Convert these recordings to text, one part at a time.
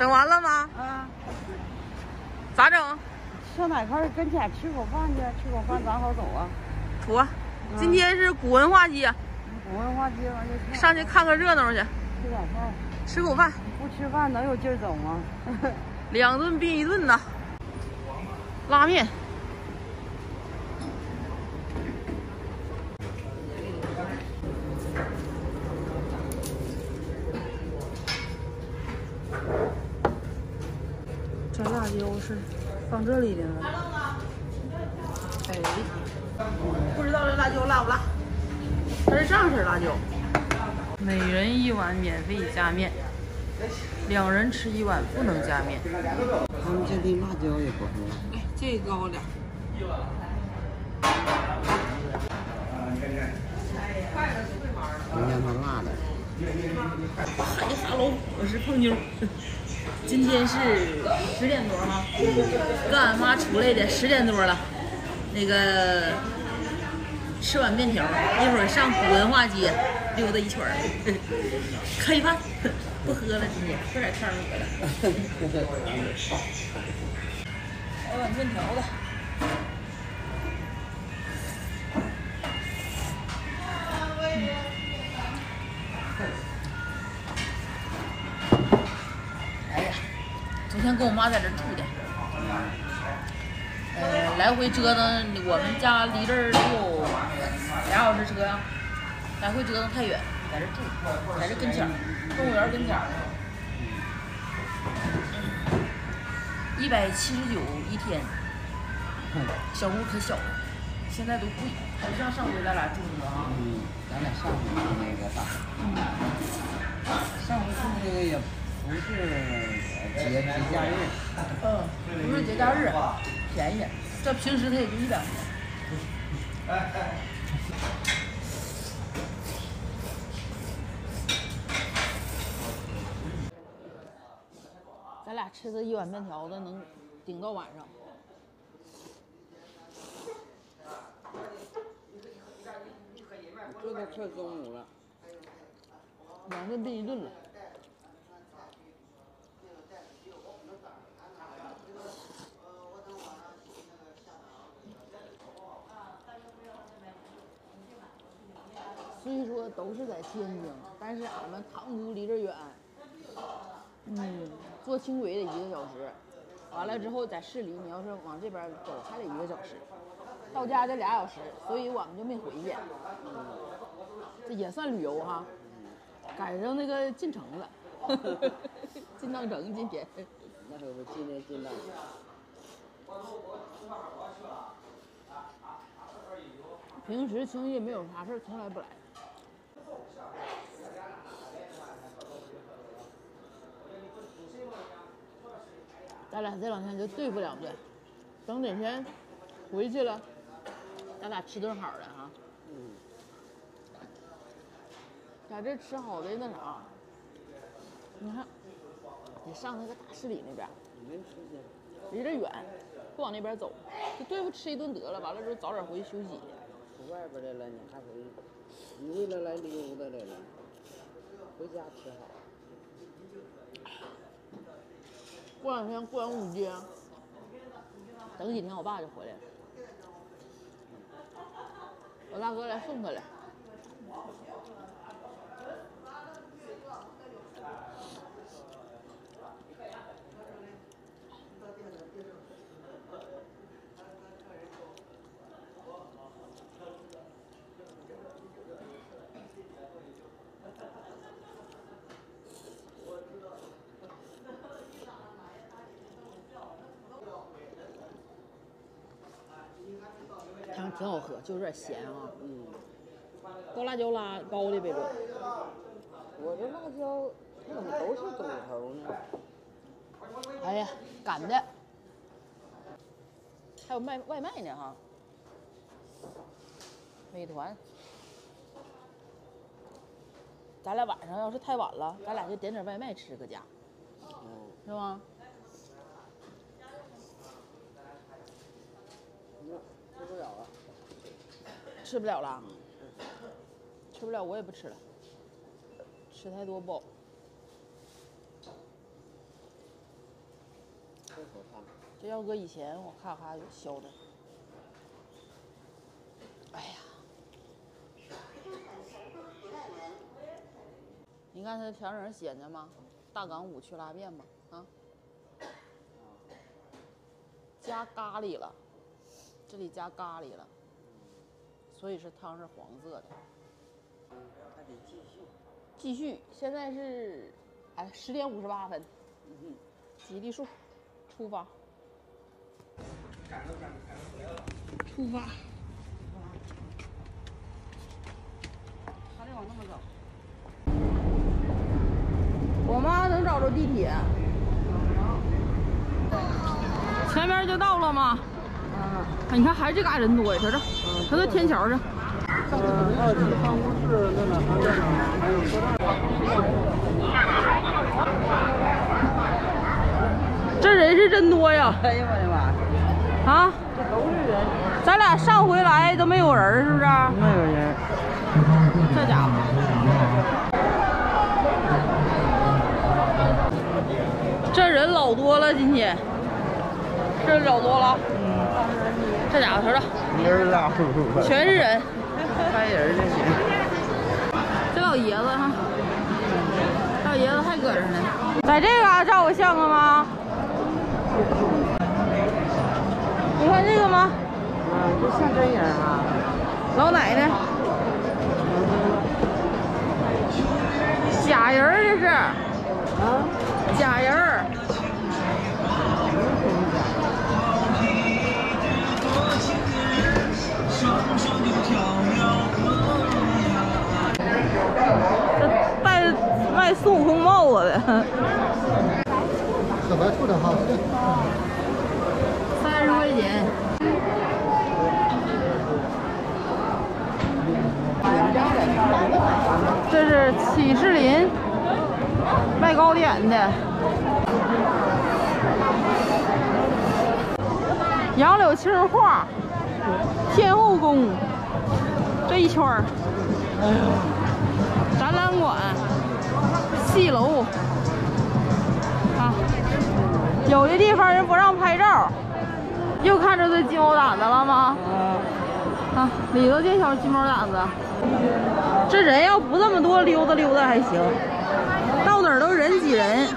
整完了吗？啊，咋整？上哪块儿跟前吃口饭去？吃口饭咱好走啊。妥啊，今天是古文化街，古文化街完就上去看个热闹去，吃点饭，吃口饭，不吃饭能有劲儿走吗？两顿并一顿呐。拉面，这辣椒是放这里的呢。哎，不知道这辣椒辣不辣？它是这样式辣椒。每人一碗免费加面，两人吃一碗不能加面。他们这地辣椒也不好。哎，这个高点儿。明天他辣的。嗨哈喽，我是胖妞。今天是十点多哈，跟俺妈出来的，十点多了。那个吃碗面条，一会儿上古文化街溜达一圈儿，开饭。不喝了，今天喝点汤得了。来碗面条子。昨天跟我妈在这住的，呃，来回折腾，我们家离这儿有俩小时车，来回折腾太远，在这住，在这跟前儿，动物园跟前儿，一百七十九一天，小屋可小了，现在都贵，不像上回咱俩住那个啊。咱俩上回住那个大。上回住那个也不是节节假日。嗯，不是节假日，便宜。这平时它也就一百块钱。咱俩吃这一碗面条子能顶到晚上。这都快中午了。两顿并一顿了。虽说都是在天津，但是俺们塘沽离这远，嗯，坐轻轨得一个小时，完了之后在市里你要是往这边走还得一个小时，到家得俩小时，所以我们就没回去。这也算旅游哈，赶上那个进城了，进趟城今天。那可不，今天进趟。平时轻易没有啥事儿，从来不来。咱俩这两天就对付两顿，等哪天回去了，咱俩吃顿好的哈。在这吃好的那啥，你看，你上那个大市里那边，离这远，不往那边走，就对付吃一顿得了。完了之后早点回去休息。出外边来了，你还回？你为了来溜达来了，回家吃好。过两天过完五一，等几天我爸就回来了。我大哥来送他了。汤挺好喝，就有点咸啊。嗯。高辣椒拉高的别准。我这辣椒它怎么都是骨头呢？哎呀，擀的。还有卖外卖呢哈。美团。咱俩晚上要是太晚了，咱俩就点点外卖吃，搁家。嗯。是吗？吃不了了。吃不了了。吃不了，我也不吃了。吃太多不好。这要搁以前，我咔咔就削的。哎呀，你看它全整写着吗？大港五区拉面嘛，啊，加咖喱了，这里加咖喱了，所以是汤是黄色的。还得继续。继续，现在是哎十点五十八分，嗯吉利数，出发，出发。还得往那么走。我妈能找着地铁，前面就到了吗？你看还是这嘎人多呀，瞅瞅，瞅这天桥上。二级办公室那两还在哪？还有车站。这人是真多呀！哎呀我的妈！啊，这都是人。咱俩上回来都没有人，是不是？没有人。这家伙，这人老多了，今天，这人老多了。这家伙，瞅瞅，人啊！全是人。拍人这些。这老爷子哈，老爷子还搁这呢，在这嘎照个相了吗？你看这个吗？啊，这像真人啊！老奶奶，假人这是，啊？假人卖孙悟空帽子的，小白兔的哈。三十块钱。这是启士林卖糕点的，杨柳青画，天后宫这一圈儿，展览馆、戏楼啊，有的地方人不让拍照，又看着这鸡毛掸子了吗？啊，里头这小鸡毛掸子，这人要不这么多溜达溜达还行，到哪儿都人挤人。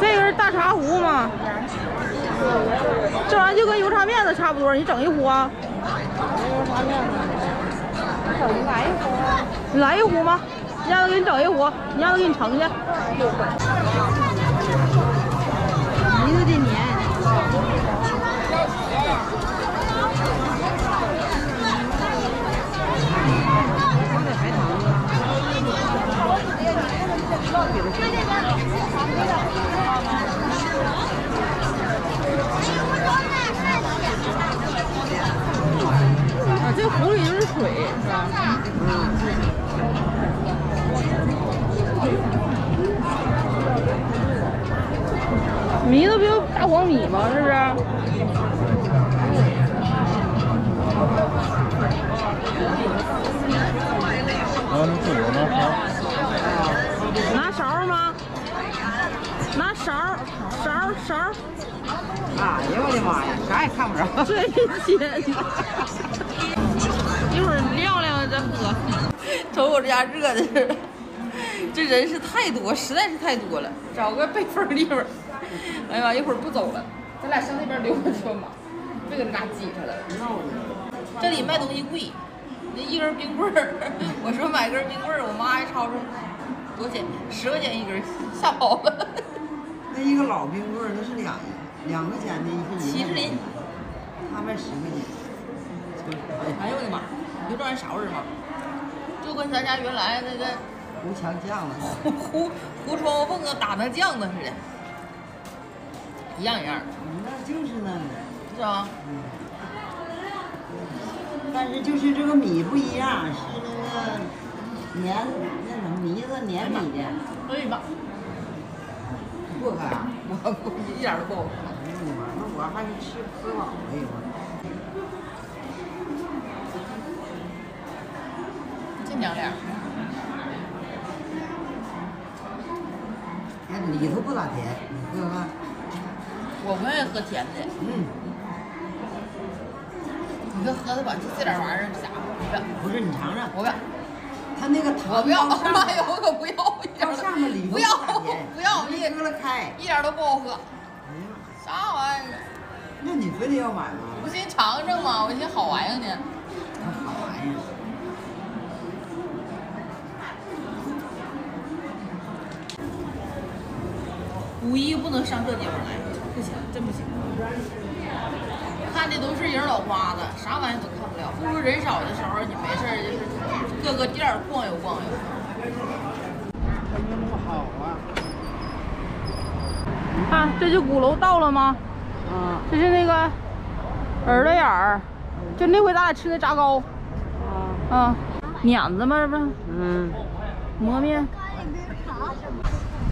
这个是大茶壶吗？这玩意就跟油茶面子差不多，你整一壶啊？你来一壶吗？你让他给你整一壶，你让他给你盛去。啊，你自由吗？拿勺吗？拿勺，勺勺，哎呀我的妈呀，啥也看不着。这一天，一会儿晾晾再喝。瞅我这家热的，这人是太多，实在是太多了，找个背风地方。哎呀妈，一会儿不走了，咱俩上那边溜达溜达，别搁这嘎挤着了。这里卖东西贵，那一根冰棍儿，我说买根冰棍儿，我妈还吵吵，多少钱？十块钱一根，吓跑了。那一个老冰棍儿，那是两两块钱的，一是七十斤，他卖十块钱。哎呦我的妈！你就这玩意儿啥味儿吗？就跟咱家原来那个糊墙酱子，糊糊糊窗户缝子打那酱子似的，一样一样，那就是那个，是吧？但是就是这个米不一样，是那个粘那什么糜子粘米的，可以吧？不喝啊！我我一点儿都不好吃。哎呦我的妈，那我还是吃喝饱了一会儿。这娘俩，哎，里头不咋甜，你喝喝。我不愿意喝甜的。嗯，喝它吧，就这点玩意儿不要，不是你尝尝，我不要，它那个我糖不要，妈呀，我可不要，一点都上面里头不要，不要，一你割了开。一点都不好喝，哎呀妈，啥玩意儿？那你非得要买吗？我寻尝尝嘛，我寻好玩意儿呢。它好玩意儿。五一不能上这地方来，不行，真不行。看的都是人老花子，啥玩意都看不了。不如人少的时候，你没事儿就是各个店儿逛悠逛悠。看，这就鼓楼到了吗？啊这是那个耳朵眼儿，就那回咱俩吃那炸糕，啊啊，碾子吗？这不是嗯，磨面。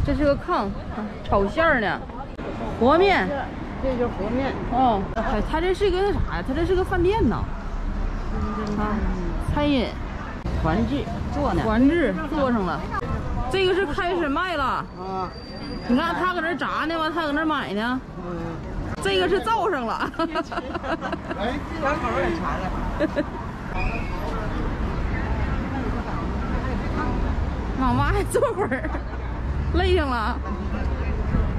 这是个炕，炒馅儿呢，和面。这就是和面。哦，哎，他这是个那啥呀？他这是个饭店呐，啊，餐饮团聚做呢。团制做上了。这个是开始卖了，啊，你看他搁那炸呢，完他搁那买呢。嗯。这个是造上了。哎，这两口儿也馋了。妈妈还坐会儿，累上了，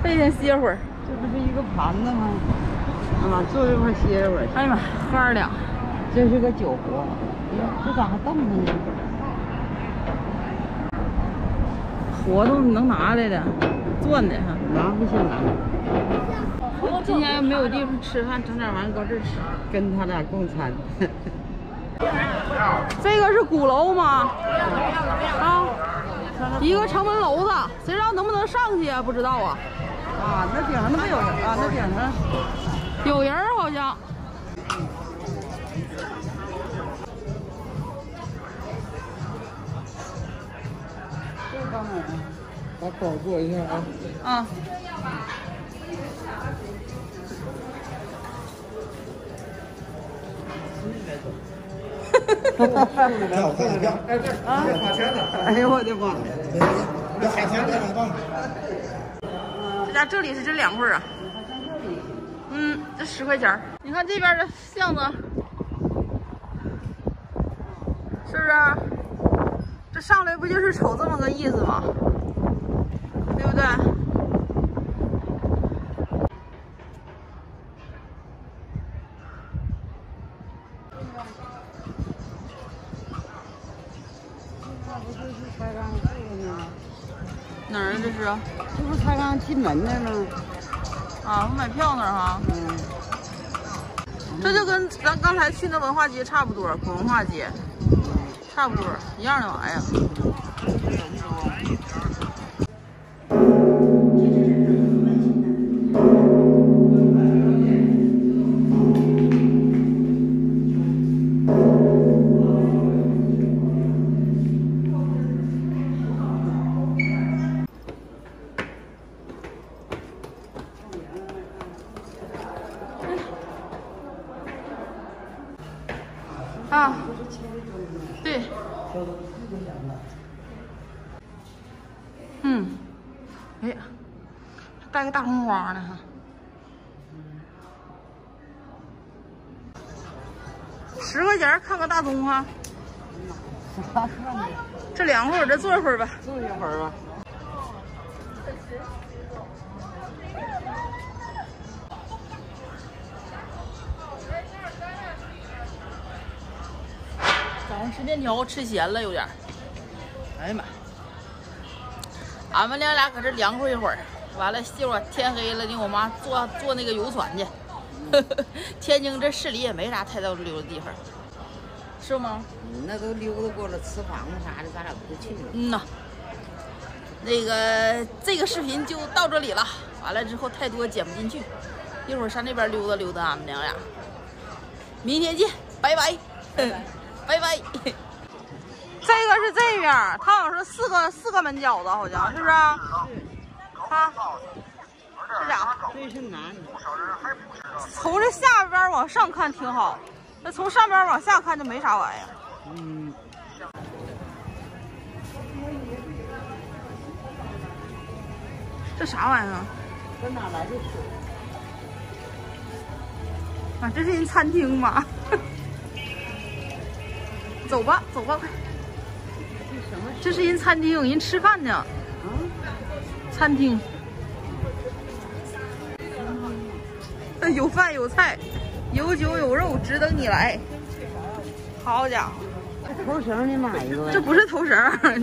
累上歇会儿。这不是一个盘子吗？啊，坐这块儿歇会儿。哎呀妈，喝二两。这是个酒壶。哎呀，这咋还冻着呢？活动能拿来的，钻的哈。拿不下来，今天要没有地方吃饭，整点玩意儿搁这儿吃。跟他俩共餐。这个是鼓楼吗？啊，一个城门楼子，谁知道能不能上去啊？不知道啊。啊，那顶上那没有人啊，那顶上有人儿好像。把口做一下啊。啊。票看票，哎这啊花钱的，哎呦我的妈！要花钱的来吧。家这里是真凉快啊。嗯，这十块钱儿。你看这边的巷子，是不是？这上来不就是瞅这么个意思吗？进门的呢？啊，我买票那儿哈。嗯，这就跟咱刚才去那文化街差不多，古文化街，差不多一样的玩意儿。哎呀，还带个大红花呢哈。十块钱看个大钟哈？这凉快，我这坐会儿吧。坐一会儿吧。早上吃面条吃咸了有点，哎呀妈！俺们娘俩搁这凉快一会儿，完了歇会儿天黑了领，我妈坐坐那个游船去。天津这市里也没啥太多溜达地方，是吗？那都溜达过了，瓷房子啥的，咱俩不去了。嗯呐。那个这个视频就到这里了，完了之后太多剪不进去，一会儿上那边溜达溜达，俺们娘俩。明天见，拜拜，拜拜。这个是这边儿，它好像是四个四个门角子，好像是不是？看，这俩这是男的，从这下边往上看挺好，那从上边往下看就没啥玩意儿。嗯，这啥玩意儿啊？这哪来的水？啊，这是人餐厅吗？走吧，走吧，快！这是人餐厅，人吃饭呢。餐厅。呃有饭有菜，有酒有肉，只等你来。好家伙，头绳你买一个这不是头绳，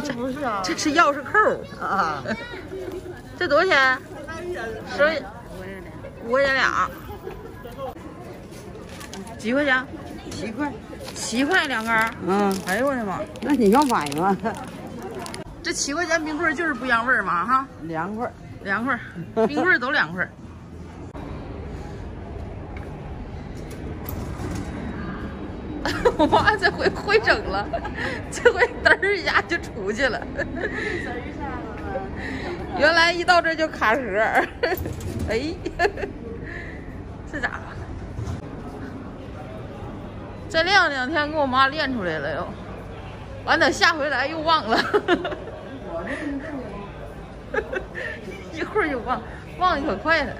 这不是啊这是钥匙扣。啊，这多少钱？十五块钱俩。几块钱？七块。七块两根儿。嗯，哎呦我的妈！那你要买吗？这七块钱冰棍儿就是不一样味儿嘛哈，凉快。凉快儿，冰棍儿都凉快儿。我妈这回会整了，这回嘚儿一下就出去了。原来一到这就卡壳儿，哎，这咋？再练两天，给我妈练出来了又，完等下回来又忘了，一会儿就忘，忘的可快了。